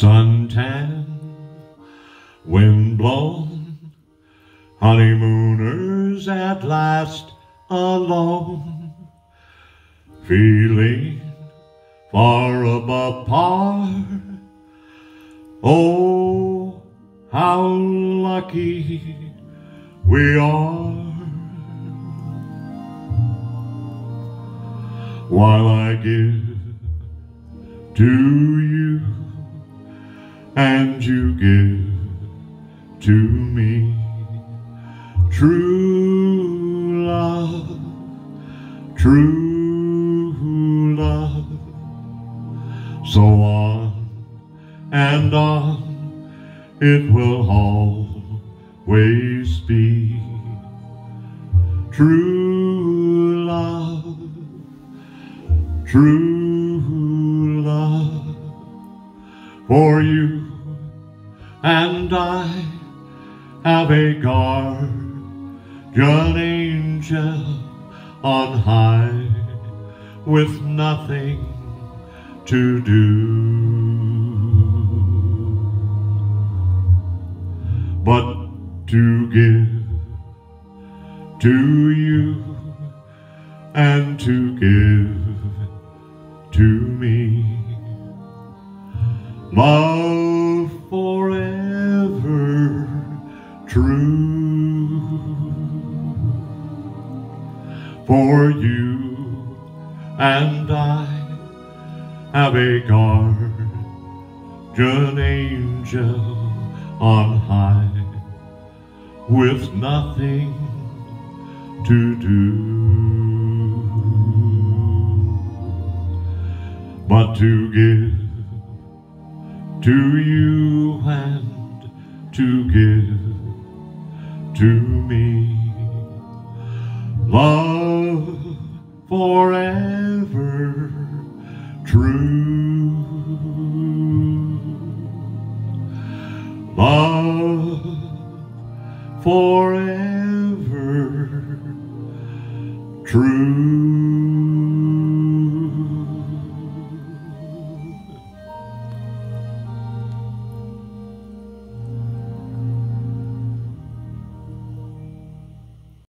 suntan, wind blown, honeymooners at last alone, feeling far above par. Oh, how lucky we are. While I give to you and you give to me true love, true love. So on and on it will always be true love, true for you. And I have a guardian angel on high with nothing to do. But to give to you and to give to me love forever true. For you and I have a guardian angel on high with nothing to do. But to give to you and to give to me love forever true? Love forever true